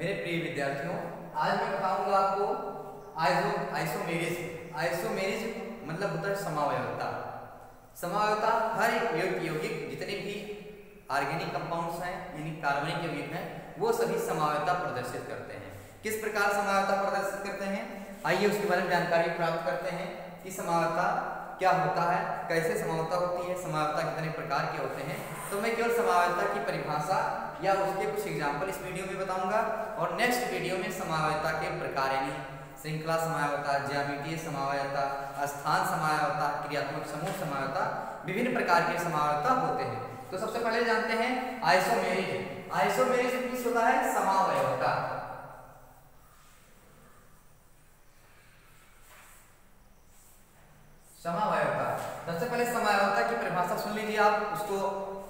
मेरे प्रिय विद्यार्थियों, आज मैं बताऊँगा आपको आइसो, आइसोमेरिज। आइसोमेरिज मतलब होता है समावयवता। समावयवता हर एक यौगिक जितने भी ऑर्गेनिक कंपाउंड्स हैं, यानी कार्बनिक यौगिक हैं, वो सभी समावयवता प्रदर्शित करते हैं। किस प्रकार समावयवता प्रदर्शित करते हैं? आइए उसके बारे में जानकारी प्राप्त करते हैं कि समावयवता क्या होता है, कैसे समावता होती है समावता कितने प्रकार के होते हैं। तो मैं केवल समावता की परिभाषा या उसके कुछ एग्ज़ाम्पल इस वीडियो में बताऊँगा। और नेक्स्ट वीडियो में समावता के प्रकार, यानी श्रृंखला समावता ज्यामितीय समावता स्थान समावता क्रियात्मक समूह समावता विभिन्न प्रकार के समावता होते हैं। तो सबसे पहले जानते हैं आइसोमेरिज। आइसोमेरिज किस होता है? समावयवता। समावयवता। सबसे पहले समावयवता की परिभाषा सुन लीजिए आप, उसको,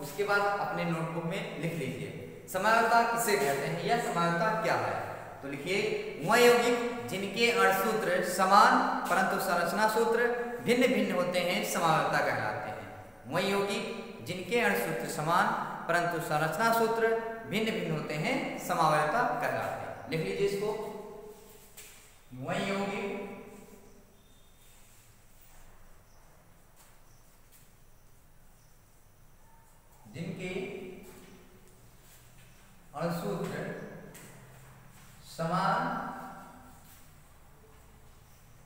उसके बाद अपने नोटबुक में लिख लीजिए। समावयवता किसे कहते हैं? या समानता क्या है? तो लिखिए वह यौगिक जिनके अणसूत्र समान, परंतु संरचना सूत्र भिन्न भिन्न होते हैं समावयवता कहलाते हैं। वह यौगिक जिनके अणसूत्र समान, परंतु संरचना सूत्र भिन्न भिन्न होते हैं समावयवता कहलाते हैं। लिख लीजिए इसको। वह यौगिक जिनके अणसूत्र समान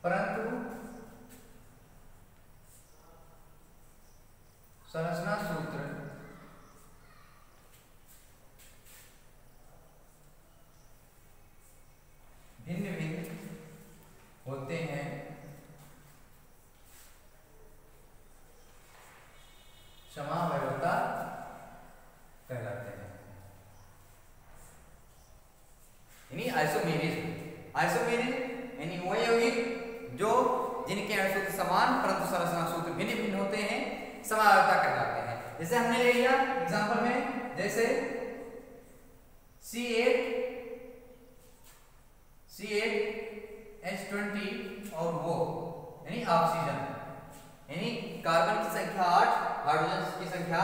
परंतु संरचना सूत्र भिन्न भिन्न होते हैं समावयवता कहलाते हैं यानी आइसोमेरिज आइसोमेरिज यानी वो यौगिक जो जिनके अणुसूत्र समान परंतु संरचना सूत्र भिन्न भिन्न होते हैं समावयवता कहलाते हैं। जैसे हमने ले लिया एग्जांपल में, जैसे C eight C eight H twenty और वो, यानी ऑक्सीजन यानी कार्बन की संख्या आठ हाइड्रोजन की संख्या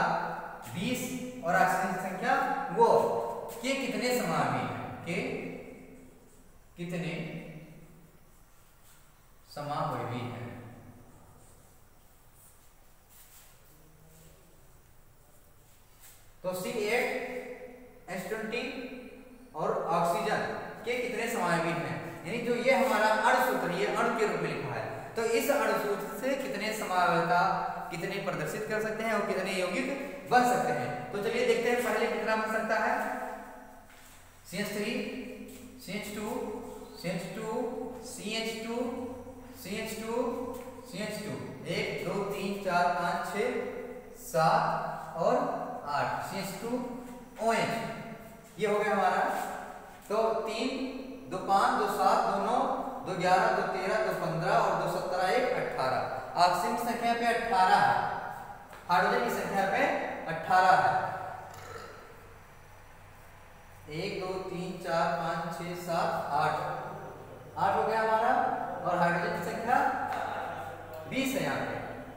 बीस और ऑक्सीजन की संख्या वो। के कितने समावी हैं? के कितने समावयवी हैं? तो सी एट एच ट्वेंटी और ऑक्सीजन के कितने समावयवी हैं? यानी जो ये हमारा अणसूत्र, ये अणु के रूप में लिखा है तो इस अणुसूत्र से कितने समावयवता कितने प्रदर्शित कर सकते हैं और कितने यौगिक बन सकते हैं? तो चलिए देखते हैं पहले कितना बन सकता है। C H three C H two C H two C H two C H two C H two एक, दो, तीन, चार, पाँच छ सात और आठ सी टू ओ एच ये हो गया हमारा। तो तीन, दो पाँच, दो सात, दो नौ, दो ग्यारह, दो तेरह, दो पंद्रह और दो सत्रह, एक अठारह ऑक्सीजन की संख्या पे अठारह है। हाइड्रोजन की संख्या पे अठारह है। एक, दो, तीन, चार, पाँच छ सात, आठ। आठ हो गया हमारा और हाइड्रोजन की संख्या बीस है यहाँ पे।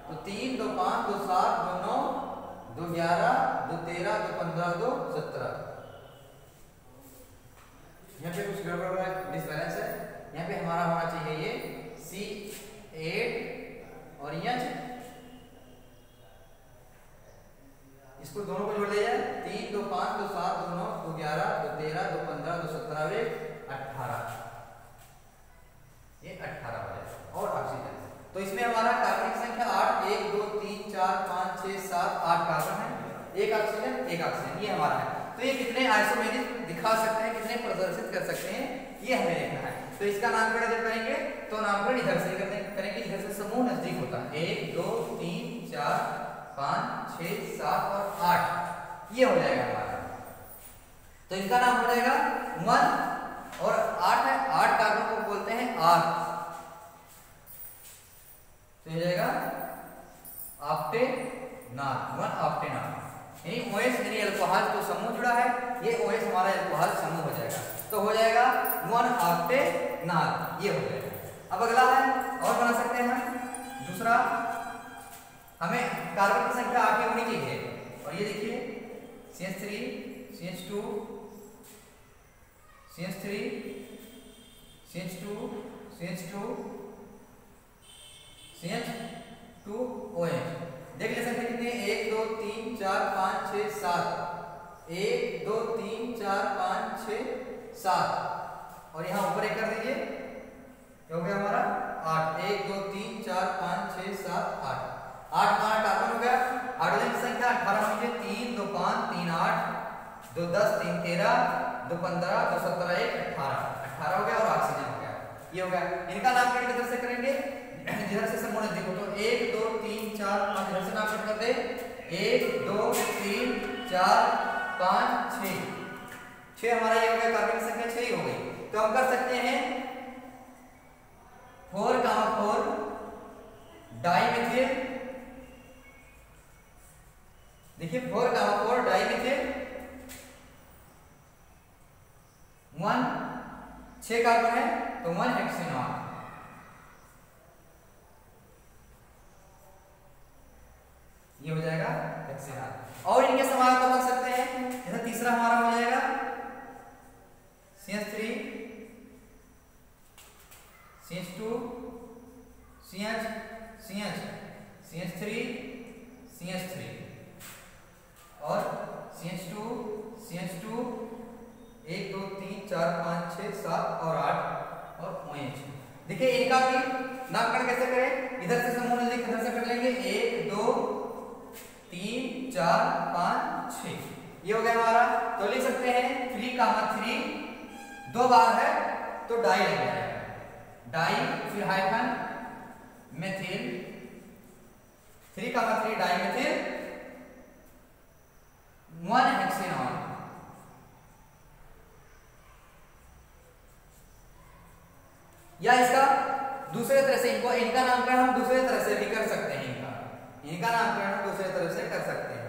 तो तीन, दो पाँच, दो सात, दो नौ, दो ग्यारह तेरह दो पंद्रह दो सत्रह। यहाँ पे कुछ गड़बड़ हो डिसबैलेंस है यहाँ पे हमारा होना चाहिए ये सी एट और एच इसको दोनों को जोड़ दिया तीन दो पाँच दो सात दो नौ दो ग्यारह दो तेरह दो पंद्रह दो सत्रह एक अठारह ये अठारह हो जाएगा और ऑक्सीजन तो इसमें हमारा कार्बन की संख्या आठ एक दो तीन चार पाँच छः सात आठ कार्बन है एक ऑक्सीजन ये हमारा है। तो ये कितने आइसोमेरिक दिखा सकते हैं, कितने प्रदर्शित कर सकते हैं, ये हमें देखना है। तो इसका नामकरण जब करेंगे तो नामकरण इधर से करेंगे, इधर से समूह नज़दीक होता है। एक, दो, तीन, चार, पाँच छ सात और आठ। ये हो जाएगा हमारा। तो इसका नाम हो जाएगा वन, और आठ है, आठ कार्बन को बोलते हैं आर। तो हो जाएगा आपटे नार, वन आपटे नार। यानी OH यानी अल्कोहल जो समूह जुड़ा है, ये OH हमारा अल्कोहल समूह हो जाएगा। तो हो जाएगा वन ऑक्टे नार ये हो जाएगा। अब अगला है, और बना सकते हैं दूसरा, हमें कार्बन की संख्या ही होनी चाहिए। और ये देखिए C H three C H two C H three C H two C H two C H two O H देख ले सकते कितने एक, दो, तीन, चार, पाँच छ सात। एक, दो, तीन, चार, पाँच छ सात। और यहाँ ऊपर एक कर दीजिए। क्या हो गया हमारा? आठ। एक, दो, तीन, चार, पाँच छ सात, आठ। आठ आठ कार्बन हो गया? हाइड्रोजन की संख्या अठारह होंगे तीन, दो, पाँच, तीन, आठ। दो, दस, तीन, तेरह। दो, पंद्रह, दो, सत्रह, एक, अठारह। अठारह हो गया और ऑक्सीजन हो गया। ये हो गया। इनका नामकरण किधर से करेंगे? जिधर से समूह देखो तो एक, दो, तीन, चार, पाँच इधर से नामकरण कर दे एक, दो, तीन, चार, पाँच छ हमारा ये हो गया, कार्बन की संख्या ही हो गई। तो हम कर सकते हैं four comma four dimethyl देखिए फोर डाई मिथिल वन छह कार्बन है तो वन हेक्सेनॉन ये हो जाएगा और इनके समान तो कर सकते हैं। जैसे तीसरा हमारा हो जाएगा। C H three C H two C H C H C H three C H three और C H two C H two एक, दो, तीन, चार, पाँच, छः, सात और आठ और ओ एच देखिए इनका भी नामकरण कैसे करें? इधर से समूह नज़दीक इधर से कर लेंगे। एक, दो, तीन चार, पाँच, छ। ये हो गया हमारा। तो लिख सकते हैं थ्री कामा थ्री दो बार है तो डाई लग जाएगा। डाई फिर hyphen methyl three comma three dimethyl one hexanone या इसका दूसरे तरह से इनको, इनका नामकरण हम दूसरे तरह से भी कर सकते हैं इनका। इनका नामकरण हम दूसरे तरह से कर सकते हैं।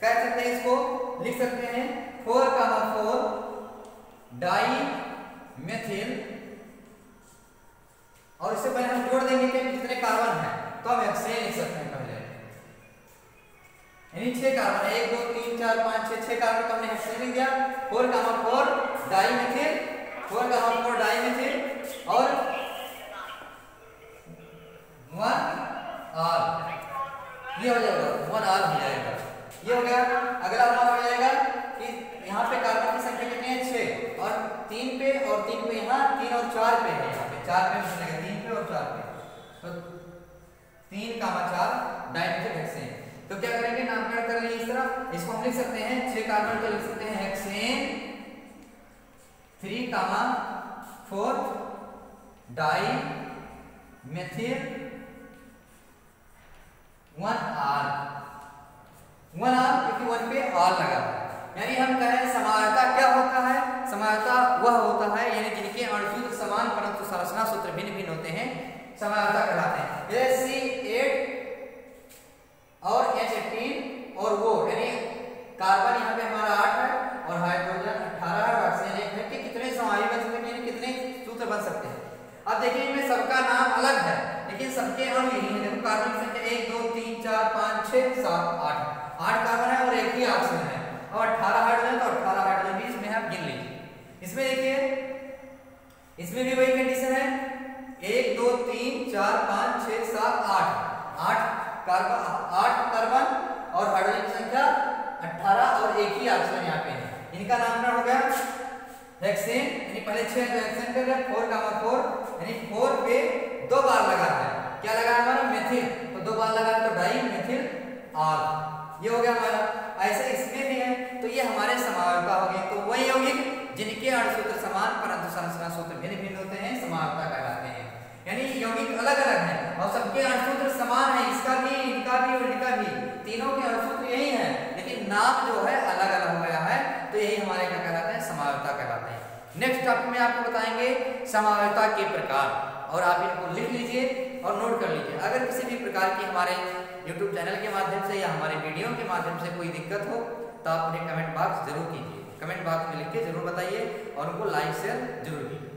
कह सकते हैं इसको, लिख सकते हैं, four comma four die methyl और इससे पहले हम जोड़ देंगे कि कितने कार्बन है। तो हम हेक्सेन लिख सकते हैं पहले। यानी छह कार्बन है। एक, दो, तीन, चार, पाँच, छह। छह कार्बन तो हमने हेक्सेन लिख दिया four comma four dimethyl four comma four dimethyl और वन आर ये हो जाएगा। वन आर हो जाएगा। ये हो गया अगला हमारा हो जाएगा कि यहाँ पे कार्बन की संख्या कितनी है? छह। और तीन पे और तीन पे यहाँ, तीन और चार पे है यहाँ पे। चार पे मिलेगा तीन पे और चार पे। तो तीन कामा चार डाइमेथिल हेक्सेन तो क्या करेंगे? नामकरण कर लेंगे इस तरह इसको हम लिख सकते हैं, छह कार्बन को लिख सकते हैं hexane three comma four dimethyl one R one R क्योंकि वन पे आर लगा यानी हम कह समानता क्या होता है? समानता वह होता है, यानी जिनके अणुसूत्र समान, परंतु संरचना सूत्र भिन्न भिन्न होते हैं, समानता कहलाते हैं। सी एट और एच एटीन और वो, यानी कार्बन यहाँ पे हमारा आठ है और हाइड्रोजन अठारह है ऑक्सीजन एक है। कि कितने समाई बन सकते हैं कितने सूत्र बन सकते हैं। अब देखिए, इनमें सबका नाम अलग है, लेकिन सबके अणु यही है। देखो, कार्बन संख्या एक, दो, तीन, चार, पाँच छः सात, आठ। आठ कार्बन है और एक ही ऑक्सीजन है। और अठारह हाइड्रोजन तो अठारह हाइड्रोजन भी इसमें आप गिन लीजिए। इसमें देखिए, इसमें भी वही कंडीशन है। एक, दो, तीन, चार, पाँच छः सात, आठ। आठ कार्बन आठ कार्बन और हाइड्रोजन की संख्या अठारह और एक ही ऑक्सीजन यहाँ पे है। इनका नामकरण हो गया? हेक्सेन यानी पहले छह तो हेक्सेन कर रहे फोर कामा फोर यानी फोर पे दो बार लगा है। क्या लगा है? मेथिल। तो दो बार लगा तो डाई मेथिल आर। ये हो गया हमारा। ऐसे इसमें भी है तो ये हमारे समावता हो गए तो वही यौगिक जिनके अणुसूत्र समान, परंतु संरचना सूत्र भिन्न भिन्न होते हैं समावता कहलाते हैं। यानी यौगिक अलग अलग है, और सबके अणुसूत्र समान है, इसका भी, इनका भी, और इनका भी। तीनों के अणुसूत्र यही है, लेकिन नाम जो है अलग अलग हो गया है तो यही हमारे क्या कहलाते हैं? समावता कहलाते हैं। नेक्स्ट टॉपिक में आपको बताएँगे समावता के प्रकार, और आप इनको लिख लीजिए। और नोट कर लीजिए। अगर किसी भी प्रकार की हमारे YouTube चैनल के माध्यम से या हमारे वीडियो के माध्यम से कोई दिक्कत हो तो आप उन्हें कमेंट बॉक्स ज़रूर कीजिए। कमेंट बॉक्स में लिख के ज़रूर बताइए और उनको लाइक शेयर ज़रूर कीजिए।